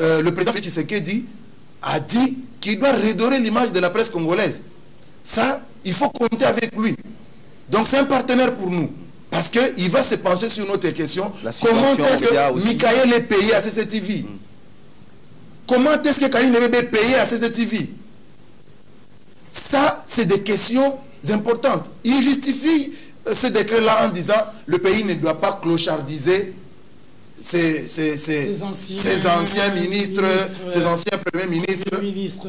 euh, le président Félix Tshisekedi a dit qu'il doit redorer l'image de la presse congolaise. Ça, il faut compter avec lui. Donc c'est un partenaire pour nous. Parce qu'il va se pencher sur notre question. Comment est-ce que Michael est payé à CCTV mm. Comment est-ce que Karine est payé à CCTV Ça, c'est des questions importantes. Il justifie euh, ce décret-là en disant le pays ne doit pas clochardiser ces, anciens, ministres, ces anciens premiers ministres.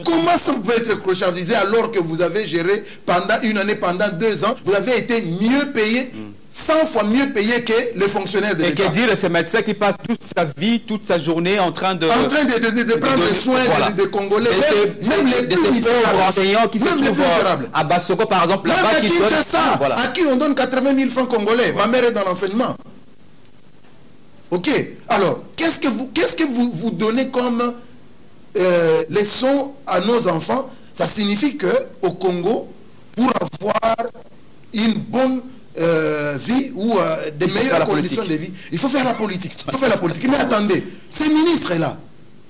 Comment ça peut être clochardisé alors que vous avez géré pendant une année, pendant deux ans, vous avez été mieux payé 100 fois mieux payé que les fonctionnaires de l'État. Et que dire ces médecins qui passent toute sa vie, toute sa journée en train de... En train de, de, prendre soin des Congolais. Même, les plus misérables. enseignants qui se trouvent à Bassoko, par exemple, là-bas, qui donnent... À qui on donne 80 000 francs congolais. Ma mère est dans l'enseignement. Ok. Alors, qu'est-ce que vous, qu'est-ce que vous, vous donnez comme euh, leçon à nos enfants? Ça signifie que au Congo, pour avoir une bonne euh, vie ou euh, des meilleures conditions de vie, il faut faire la politique. Il faut faire la politique. Mais attendez, ces ministres-là,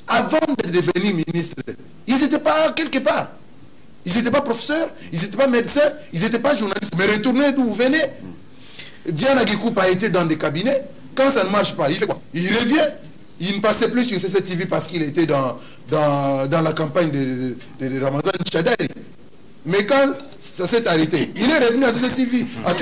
avant de devenir ministres, ils n'étaient pas quelque part. Ils n'étaient pas professeurs, ils n'étaient pas médecins, ils n'étaient pas journalistes. Mais retournez d'où vous venez. Diana Gikoup a été dans des cabinets. Quand ça ne marche pas, il fait quoi? Il revient. Il ne passait plus sur CCTV parce qu'il était dans, dans, la campagne de, de, Ramazan Chadari. Mais quand ça s'est arrêté, il est revenu à CCTV, à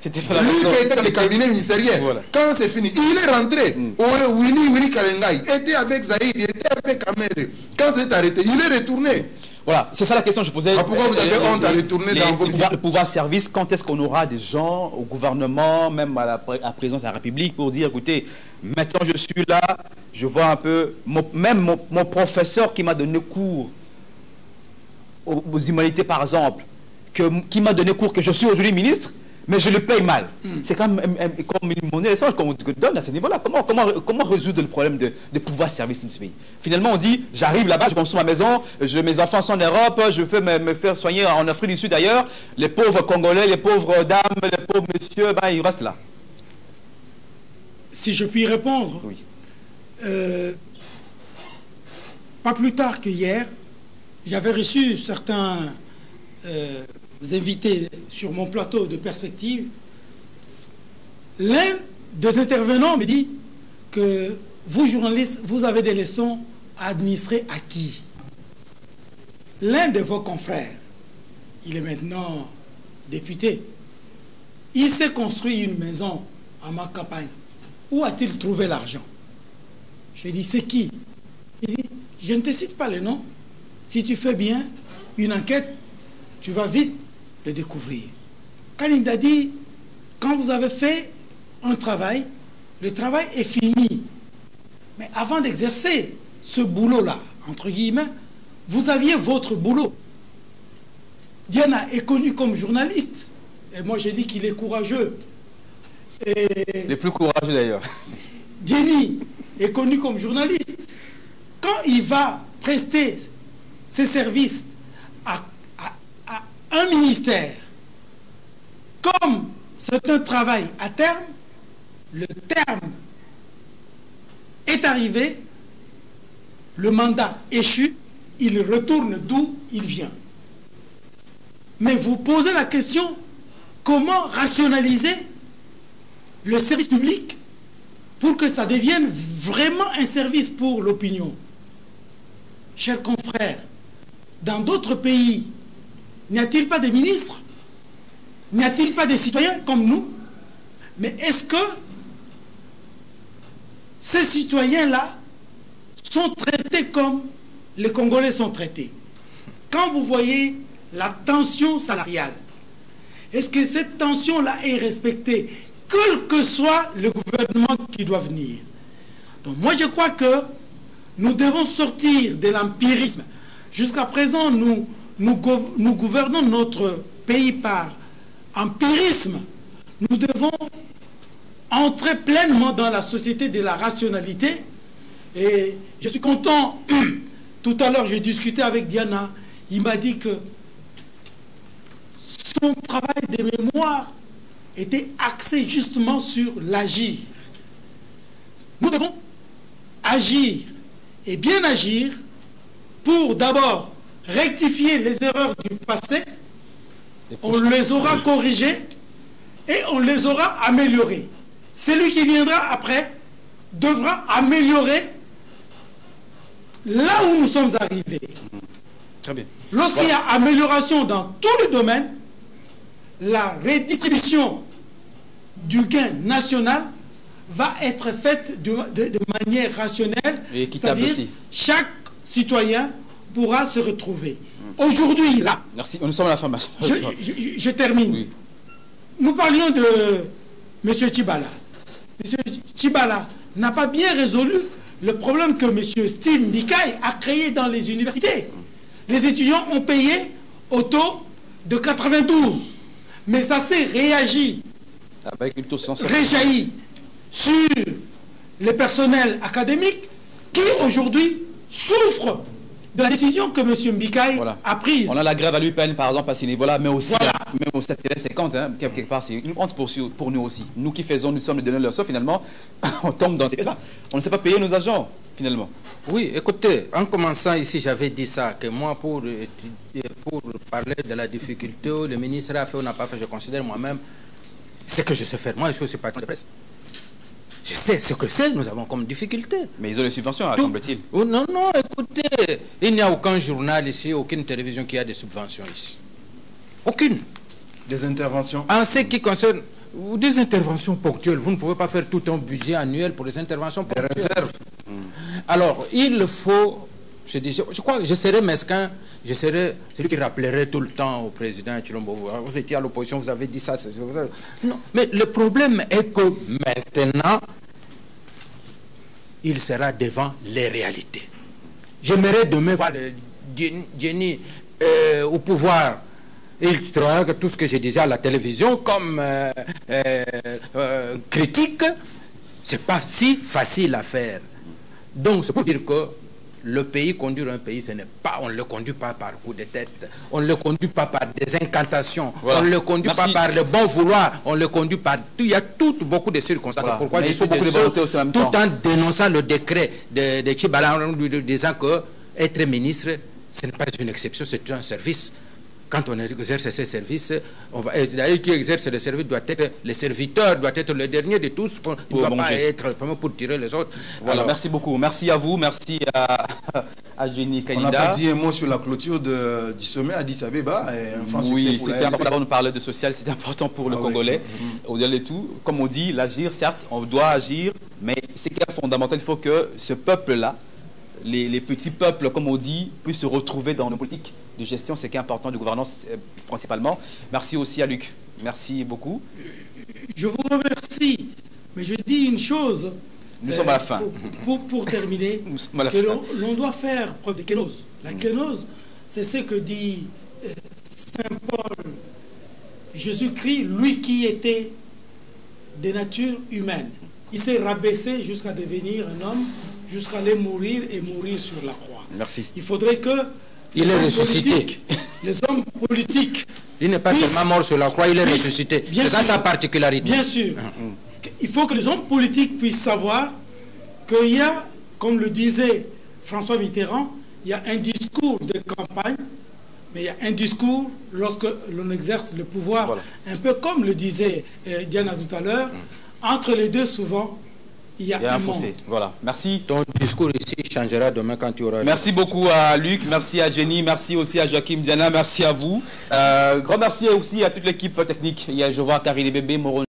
C'était Lui qui était dans le cabinet ministériel. Quand c'est fini, il est rentré. Mm. Willy, Willy Kalengai était avec Zaïd, il était avec Kamere. Quand c'est arrêté, il est retourné. Voilà, c'est ça la question que je posais. Ah, pourquoi vous avez honte à retourner dans vos Le pouvoir service, quand est-ce qu'on aura des gens au gouvernement, même à la, présidence de la République, pour dire, écoutez, maintenant je suis là, je vois un peu, même mon, professeur qui m'a donné cours aux, aux, humanités, par exemple, que, qui m'a donné cours que je suis aujourd'hui ministre, mais je le paye mal. Hmm. C'est comme, comme une monnaie d'essence qu'on donne à ce niveau-là. Comment, comment, comment résoudre le problème de, pouvoir service dans ce pays? Finalement, on dit, j'arrive là-bas, je construis ma maison, je, mes enfants sont en Europe, je veux me, faire soigner en Afrique du Sud d'ailleurs. Les pauvres Congolais, les pauvres dames, les pauvres messieurs, ben, ils restent là. Si je puis répondre, oui. Euh, pas plus tard que hier, j'avais reçu certains... Euh, invités sur mon plateau de perspective, l'un des intervenants me dit que vous, journalistes, vous avez des leçons à administrer à qui? L'un de vos confrères, il est maintenant député, il s'est construit une maison à ma campagne. Où a-t-il trouvé l'argent? Je dis, c'est qui? Il dit, je ne te cite pas le nom. Si tu fais bien une enquête, tu vas vite le découvrir. Kalinda dit, quand vous avez fait un travail, le travail est fini. Mais avant d'exercer ce boulot-là, entre guillemets, vous aviez votre boulot. Diana est connu comme journaliste. Et moi, j'ai dit qu'il est courageux. Et Le plus courageux d'ailleurs. Jenny est connu comme journaliste. Quand il va prester ses services un ministère, comme c'est un travail à terme, le terme est arrivé, le mandat échu, il retourne d'où il vient. Mais vous posez la question, comment rationaliser le service public pour que ça devienne vraiment un service pour l'opinion? Chers confrères, dans d'autres pays N'y a-t-il pas des ministres? N'y a-t-il pas des citoyens comme nous? Mais est-ce que ces citoyens-là sont traités comme les Congolais sont traités? Quand vous voyez la tension salariale, Est-ce que cette tension-là est respectée, quel que soit le gouvernement qui doit venir? Donc moi, je crois que nous devons sortir de l'empirisme. Jusqu'à présent, nous, nous, gouvernons notre pays par empirisme. Nous devons entrer pleinement dans la société de la rationalité. Et je suis content, tout à l'heure j'ai discuté avec Diana, il m'a dit que son travail de mémoire était axé justement sur l'agir. Nous devons agir et bien agir pour d'abord rectifier les erreurs du passé, on les aura corrigées et on les aura améliorées. Celui qui viendra après devra améliorer là où nous sommes arrivés. Lorsqu'il y a amélioration dans tous les domaines, la redistribution du gain national va être faite de, manière rationnelle, c'est-à-dire chaque citoyen pourra se retrouver. Aujourd'hui, là... Merci, nous sommes à la fin. Je, termine. Nous parlions de M. Tibala. M. Tibala n'a pas bien résolu le problème que M. Steve Mikaï a créé dans les universités. Les étudiants ont payé au taux de 92. Mais ça s'est réagi, Avec une réjailli sur les personnels académiques qui aujourd'hui souffrent de la décision que M. Mbikaï a prise. On a la grève à l'UPN, par exemple, à ce niveau-là, mais aussi, voilà. même au 50, hein, quelque part, c'est une honte pour, pour, nous aussi. Nous qui faisons, nous sommes les donneurs de leur finalement, on tombe dans ces cas On ne sait pas payer nos agents, finalement. Oui, écoutez, en commençant ici, j'avais dit ça, que moi, pour, pour parler de la difficulté, le ministre a fait ou n'a pas fait, je considère moi-même, c'est que je sais faire. Moi, je suis aussi patron de presse. Je sais ce que c'est, nous avons comme difficulté. Mais ils ont les subventions, semble-t-il. Oh, non, non, écoutez, il n'y a aucun journal ici, aucune télévision qui a des subventions ici. Aucune. Des interventions En ce qui concerne des interventions ponctuelles, vous ne pouvez pas faire tout un budget annuel pour les interventions ponctuelles. Des réserves. Alors, il faut je, dis, je, crois que je serais mesquin, je serais celui qui rappellerait tout le temps au président Chilombo, vous étiez à l'opposition, vous avez dit ça, Non, mais le problème est que maintenant, il sera devant les réalités. J'aimerais demain voir Jenny euh, au pouvoir. Il que tout ce que je disais à la télévision comme euh, euh, critique. C'est pas si facile à faire. Donc, c'est pour dire que le pays, conduire un pays, ce n'est pas, on ne le conduit pas par coup de tête, on ne le conduit pas par des incantations, on ne le conduit pas par le bon vouloir, on le conduit par tout. Il y a tout, beaucoup de circonstances. Pourquoi il faut beaucoup de volonté aussi en même temps. Tout en dénonçant le décret de, de Chibala, disant que être ministre, ce n'est pas une exception, c'est un service quand on exerce ces services, on va, qui exerce le service doit être, le serviteur doit être le dernier de tous, pour, il ne doit pas être le premier pour tirer les autres. Voilà, merci beaucoup. Merci à vous, merci à, à Jenny Kanida. On n'a pas dit un mot sur la clôture de, du sommet à Addis Abeba. oui, c'était important d'abord de parler de social, c'est important pour le ah Congolais. Mm-hmm. Au-delà de tout, comme on dit, l'agir, certes, on doit agir, mais ce qui est fondamental, il faut que ce peuple-là, les, petits peuples, comme on dit, puissent se retrouver dans nos politiques de gestion, c'est qui est important, de gouvernance euh, principalement. Merci aussi à Luc. Merci beaucoup. Je vous remercie, mais je dis une chose. Nous sommes à la fin. Pour, terminer, l'on doit faire preuve de kénose. La mm. kénose, c'est ce que dit euh, Saint Paul. Jésus-Christ, lui qui était de nature humaine, il s'est rabaissé jusqu'à devenir un homme jusqu'à aller mourir et mourir sur la croix. Merci. Il faudrait que il est ressuscité. Les hommes politiques. Il n'est pas seulement mort sur la croix, il est ressuscité. C'est ça sa particularité. Bien sûr. Ah, ah. Il faut que les hommes politiques puissent savoir qu'il y a, comme le disait François Mitterrand, il y a un discours de campagne, mais il y a un discours lorsque l'on exerce le pouvoir, un peu comme le disait euh, Diana tout à l'heure, mm. entre les deux souvent, il y a, un, fossé. Voilà, merci. Ton discours ici changera demain quand tu auras... Merci beaucoup à Luc, merci à Jenny, merci aussi à Joachim Diana, merci à vous. Euh, grand merci aussi à toute l'équipe technique. Il y a, je vois Karine Bébé, Moron